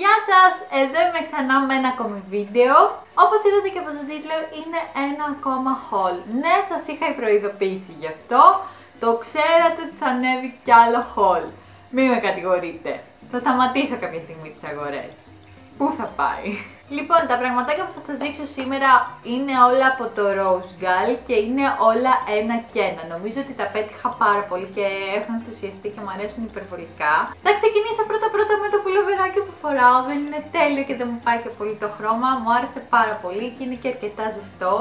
Γεια σας! Εδώ είμαι ξανά με ένα ακόμη βίντεο. Όπως είδατε και από τον τίτλο, είναι ένα ακόμα haul. Ναι, σας είχα προειδοποιήσει γι' αυτό. Το ξέρατε ότι θα ανέβει κι άλλο haul. Μην με κατηγορείτε. Θα σταματήσω κάποια στιγμή τις αγορές. Πού θα πάει; Λοιπόν, τα πραγματάκια που θα σας δείξω σήμερα είναι όλα από το Rose Girl και είναι όλα ένα και ένα. Νομίζω ότι τα πέτυχα πάρα πολύ και έχω ενθουσιαστεί και μου αρέσουν υπερβολικά. Θα ξεκινήσω πρώτα πρώτα με το πουλοβεράκι που φοράω. Δεν είναι τέλειο και δεν μου πάει και πολύ το χρώμα. Μου άρεσε πάρα πολύ και είναι και αρκετά ζεστό.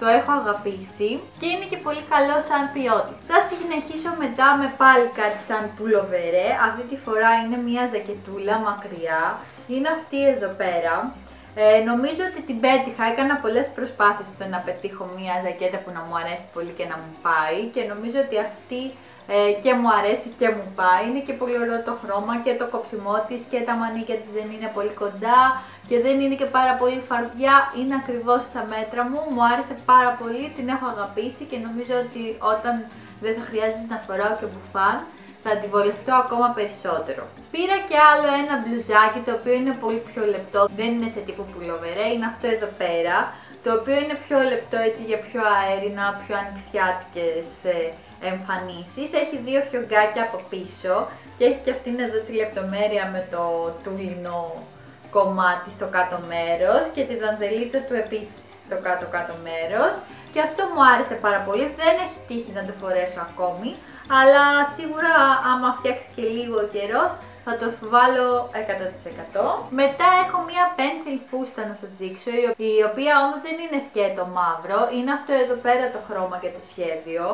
Το έχω αγαπήσει και είναι και πολύ καλό σαν ποιότητα. Θα συνεχίσω μετά με πάλι κάτι σαν πουλοβερέ. Αυτή τη φορά είναι μια ζακετούλα μακριά. Είναι αυτή εδώ πέρα. Ε, νομίζω ότι την πέτυχα, έκανα πολλές προσπάθειες στο να πετύχω μια ζακέτα που να μου αρέσει πολύ και να μου πάει και νομίζω ότι αυτή ε, και μου αρέσει και μου πάει. Είναι και πολύ ωραίο το χρώμα και το κοψιμό της και τα μανίκια της δεν είναι πολύ κοντά και δεν είναι και πάρα πολύ φαρδιά, είναι ακριβώς στα μέτρα μου. Μου άρεσε πάρα πολύ, την έχω αγαπήσει και νομίζω ότι όταν δεν θα χρειάζεται να φοράω και μπουφάν θα αντιβολευτώ ακόμα περισσότερο. Πήρα και άλλο ένα μπλουζάκι το οποίο είναι πολύ πιο λεπτό, δεν είναι σε τύπο πουλοβερέ, είναι αυτό εδώ πέρα, το οποίο είναι πιο λεπτό έτσι για πιο αέρινα, πιο ανοιξιάτικες ε, εμφανίσεις. Έχει δύο φιωγκάκια από πίσω και έχει και αυτήν εδώ τη λεπτομέρεια με το τουλινό κομμάτι στο κάτω μέρος και τη δαντελίτσα του επίσης στο κάτω κάτω μέρος και αυτό μου άρεσε πάρα πολύ, δεν έχει τύχει να το φορέσω ακόμη αλλά σίγουρα άμα φτιάξεις και λίγο καιρός θα το βάλω 100%. Μετά έχω μία pencil φούστα να σας δείξω, η οποία όμως δεν είναι σκέτο μαύρο, είναι αυτό εδώ πέρα το χρώμα και το σχέδιο.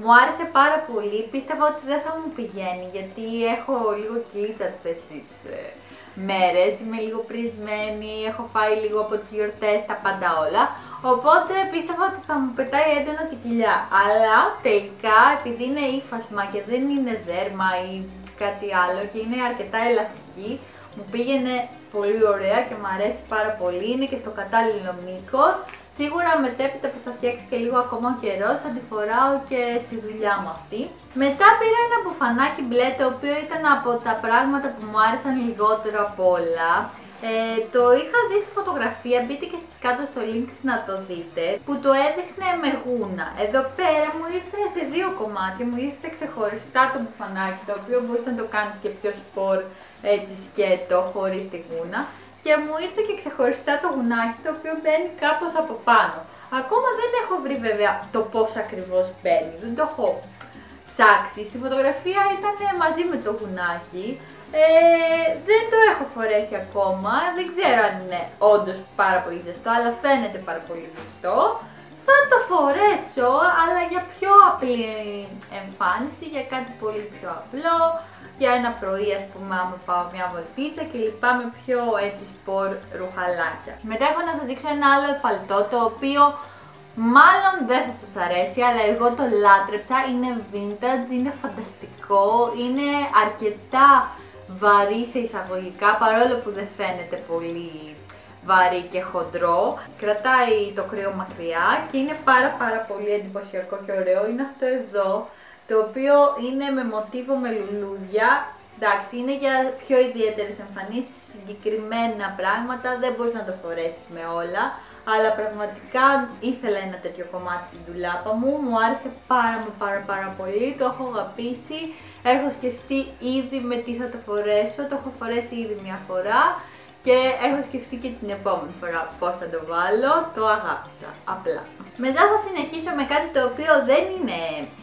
Μου άρεσε πάρα πολύ, πίστευα ότι δεν θα μου πηγαίνει γιατί έχω λίγο κυλίτσα αυτές τις ε, μέρες, είμαι λίγο πρισμένη, έχω φάει λίγο από τις γιορτές, τα πάντα όλα. Οπότε πίστευα ότι θα μου πετάει έντονα τη κοιλιά. Αλλά τελικά επειδή είναι ύφασμα και δεν είναι δέρμα ή κάτι άλλο και είναι αρκετά ελαστική, μου πήγαινε πολύ ωραία και μου αρέσει πάρα πολύ, είναι και στο κατάλληλο μήκος. Σίγουρα μετέπειτα που θα φτιάξει και λίγο ακόμα καιρό θα τη φοράω και στη δουλειά μου αυτή. Μετά πήρα ένα μπουφανάκι μπλε το οποίο ήταν από τα πράγματα που μου άρεσαν λιγότερο από όλα. Ε, το είχα δει στη φωτογραφία, μπείτε και στις κάτω στο link να το δείτε, που το έδειχνε με γούνα. Εδώ πέρα μου ήρθε σε δύο κομμάτια, μου ήρθε ξεχωριστά το μπουφανάκι, το οποίο μπορείς να το κάνεις και πιο σπορ έτσι σκέτο, χωρίς τη γούνα. Και μου ήρθε και ξεχωριστά το γουνάκι, το οποίο μπαίνει κάπως από πάνω. Ακόμα δεν έχω βρει βέβαια το πώς ακριβώς μπαίνει, δεν το έχω ψάξει. Στη φωτογραφία ήταν μαζί με το γουνάκι, ε, δεν το έχω φορέσει ακόμα, δεν ξέρω αν είναι όντως πάρα πολύ ζεστό, αλλά φαίνεται πάρα πολύ ζεστό. Θα το φορέσω, αλλά για πιο απλή εμφάνιση, για κάτι πολύ πιο απλό, για ένα πρωί ας πούμε άμα πάω μια βολτίτσα και λοιπά με πιο έτσι σπορ ρουχαλάκια. Μετά έχω να σας δείξω ένα άλλο παλτό το οποίο μάλλον δεν θα σας αρέσει αλλά εγώ το λάτρεψα, είναι vintage, είναι φανταστικό, είναι αρκετά βαρύ σε εισαγωγικά παρόλο που δεν φαίνεται πολύ βαρύ και χοντρό. Κρατάει το κρύο μακριά και είναι πάρα πάρα πολύ εντυπωσιακό και ωραίο. Είναι αυτό εδώ, το οποίο είναι με μοτίβο με λουλούδια. Εντάξει, είναι για πιο ιδιαίτερες εμφανίσεις, συγκεκριμένα πράγματα, δεν μπορείς να το φορέσεις με όλα. Αλλά πραγματικά ήθελα ένα τέτοιο κομμάτι στην τουλάπα μου, μου άρεσε πάρα πάρα πάρα πολύ, το έχω αγαπήσει. Έχω σκεφτεί ήδη με τι θα το φορέσω, το έχω φορέσει ήδη μια φορά και έχω σκεφτεί και την επόμενη φορά πώς θα το βάλω, το αγάπησα, απλά. Μετά θα συνεχίσω με κάτι το οποίο δεν είναι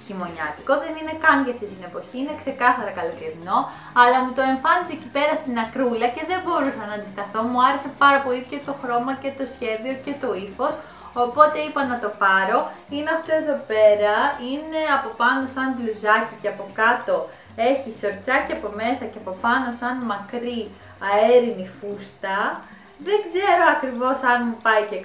χειμωνιάτικο, δεν είναι καν για αυτή την εποχή, είναι ξεκάθαρα καλοκαιρινό, αλλά μου το εμφάνισε εκεί πέρα στην ακρούλα και δεν μπορούσα να αντισταθώ, μου άρεσε πάρα πολύ και το χρώμα και το σχέδιο και το ύφος, Οπότε είπα να το πάρω. Είναι αυτό εδώ πέρα. Είναι από πάνω σαν μπλουζάκι και από κάτω έχει σορτσάκι από μέσα και από πάνω σαν μακρύ αέρινη φούστα. Δεν ξέρω ακριβώς αν μου πάει και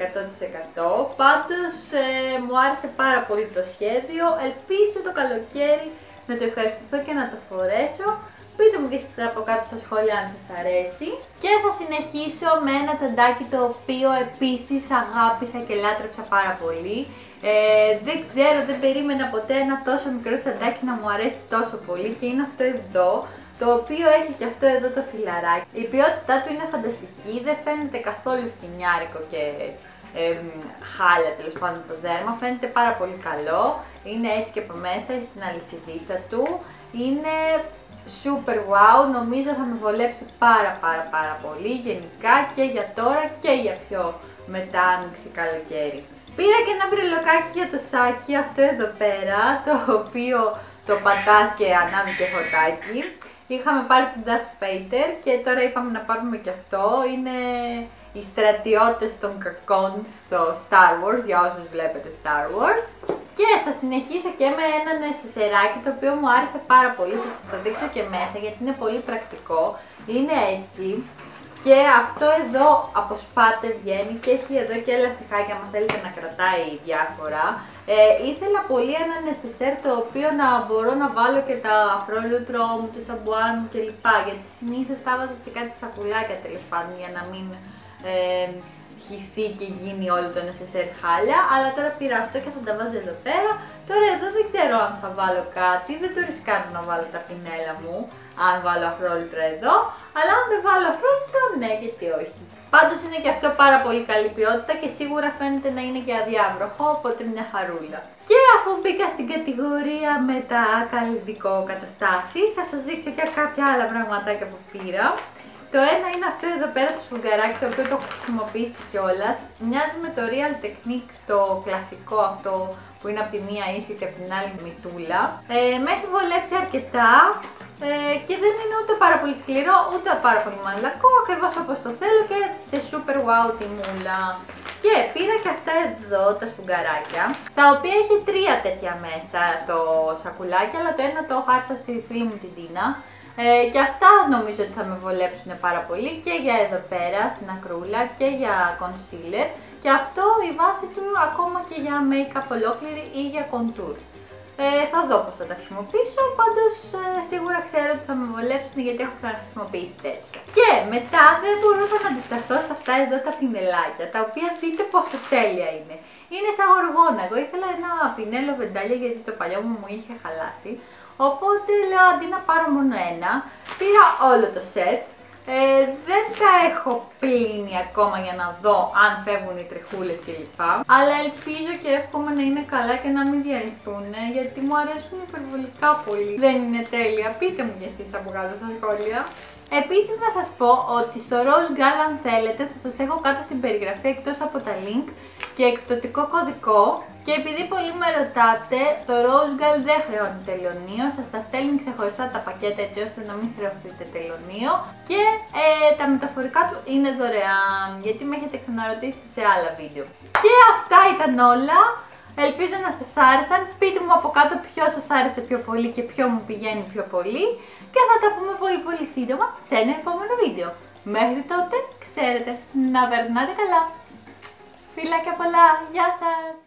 100% πάντως ε, μου άρεσε πάρα πολύ το σχέδιο. Ελπίζω το καλοκαίρι να το ευχαριστηθώ και να το φορέσω. Πείτε μου και εσείς από κάτω στα σχόλια αν σας αρέσει. Και θα συνεχίσω με ένα τσαντάκι το οποίο επίσης αγάπησα και λάτρεψα πάρα πολύ. Ε, δεν ξέρω, δεν περίμενα ποτέ ένα τόσο μικρό τσαντάκι να μου αρέσει τόσο πολύ και είναι αυτό εδώ, το οποίο έχει και αυτό εδώ το φιλαράκι. Η ποιότητά του είναι φανταστική, δεν φαίνεται καθόλου φτηνιάρικο και ε, χάλια τέλος πάντων το δέρμα, φαίνεται πάρα πολύ καλό, είναι έτσι και από μέσα, έχει την αλυσιδίτσα του, είναι super wow, νομίζω θα με βολέψει πάρα πάρα πάρα πολύ. Γενικά και για τώρα και για πιο μετά άνοιξη καλοκαίρι. Πήρα και ένα μπρελοκάκι για το σάκι αυτό εδώ πέρα, το οποίο το πατάς και ανάβει και φωτάκι. Είχαμε πάρει την Darth Vader και τώρα είπαμε να πάρουμε και αυτό. Είναι οι στρατιώτες των κακών στο Star Wars, για όσους βλέπετε Star Wars. Και θα συνεχίσω και με ένα νεσισεράκι το οποίο μου άρεσε πάρα πολύ, θα σας το δείξω και μέσα γιατί είναι πολύ πρακτικό. Είναι έτσι και αυτό εδώ αποσπάται βγαίνει και έχει εδώ και ελαστιχάκια αν θέλετε να κρατάει διάφορα. Ε, ήθελα πολύ ένα νεσισέρ το οποίο να μπορώ να βάλω και τα αφρόλουτρο μου, το σαμπουάν μου κλπ. Γιατί συνήθως τα βάζα σε κάτι σακουλάκια τέλος πάντων για να μην ε, χυθεί και γίνει όλο το necessaire χάλια, αλλά τώρα πήρα αυτό και θα τα βάζω εδώ πέρα. Τώρα εδώ δεν ξέρω αν θα βάλω κάτι, δεν το ρισκάρω να βάλω τα πινέλα μου, αν βάλω αφρόλυτρα εδώ, αλλά αν δεν βάλω αφρόλυτρα, ναι, γιατί όχι. Πάντως είναι και αυτό πάρα πολύ καλή ποιότητα και σίγουρα φαίνεται να είναι και αδιάβροχο, οπότε μια χαρούλα. Και αφού μπήκα στην κατηγορία με τα καλλιτικό καταστάσεις, θα σας δείξω και κάποια άλλα πραγματάκια που πήρα. Το ένα είναι αυτό εδώ πέρα το σφουγγαράκι το οποίο το έχω χρησιμοποιήσει κιόλας. Μοιάζει με το Real Technique το κλασικό αυτό που είναι από τη μία ίσιο και από την άλλη μητούλα. Ε, με έχει βολέψει αρκετά ε, και δεν είναι ούτε πάρα πολύ σκληρό ούτε πάρα πολύ μαλακό, ακριβώς όπως το θέλω και σε super wow τιμούλα. Και πήρα και αυτά εδώ τα σφουγγαράκια, στα οποία έχει τρία τέτοια μέσα το σακουλάκι, αλλά το ένα το χάρισα στη φίλη μου την Τίνα. Ε, και αυτά νομίζω ότι θα με βολέψουν πάρα πολύ και για εδώ πέρα στην ακρούλα και για concealer και αυτό η βάση του ακόμα και για make-up ολόκληρη ή για contour. Ε, θα δω πώς θα τα χρησιμοποιήσω, πάντως ε, σίγουρα ξέρω ότι θα με βολέψουν γιατί έχω ξαναχρησιμοποιήσει τέτοια. Και μετά δεν μπορούσα να αντισταθώ σε αυτά εδώ τα πινελάκια, τα οποία δείτε πόσο τέλεια είναι. Είναι σαν γοργόνα, εγώ ήθελα ένα πινέλο βεντάλια γιατί το παλιό μου μου είχε χαλάσει, Οπότε λέω αντί να πάρω μόνο ένα, πήρα όλο το σετ. Ε, δεν τα έχω πλύνει ακόμα για να δω αν φεύγουν οι τριχούλες κλπ. Αλλά ελπίζω και εύχομαι να είναι καλά και να μην διαρρηθούν γιατί μου αρέσουν υπερβολικά πολύ. Δεν είναι τέλεια. Πείτε μου κι εσείς από κάτω στα σχόλια. Επίσης να σας πω ότι στο Rose Gal αν θέλετε θα σας έχω κάτω στην περιγραφή εκτός από τα link και εκπτωτικό κωδικό και επειδή πολλοί με ρωτάτε, το Rose Gal δεν χρεώνει τελωνίο, σας τα στέλνει ξεχωριστά τα πακέτα έτσι ώστε να μην χρεωθείτε τελωνίο και ε, τα μεταφορικά του είναι δωρεάν γιατί με έχετε ξαναρωτήσει σε άλλα βίντεο. Και αυτά ήταν όλα. Ελπίζω να σας άρεσαν. Πείτε μου από κάτω ποιο σας άρεσε πιο πολύ και ποιο μου πηγαίνει πιο πολύ. Και θα τα πούμε πολύ πολύ σύντομα σε ένα επόμενο βίντεο. Μέχρι τότε, ξέρετε, να περνάτε καλά. Φιλάκια πολλά. Γεια σας.